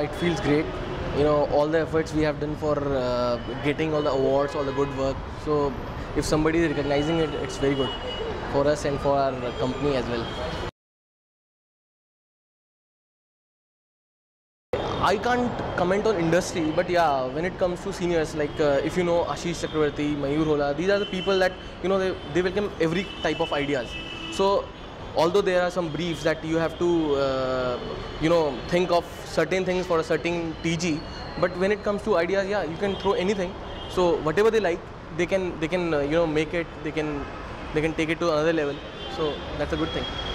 it feels great. You know, all the efforts we have done for uh, getting all the awards, all the good work. So, if somebody is recognizing it, it's very good for us and for our company as well. I can't comment on industry, but yeah, when it comes to seniors, like uh, if you know Ashish Chakravarti, Mayur Hola, these are the people that you know they, they welcome every type of ideas. So although there are some briefs that you have to uh, you know think of certain things for a certain TG, but when it comes to ideas, yeah, you can throw anything. So whatever they like, they can they can uh, you know make it. They can they can take it to another level. So that's a good thing.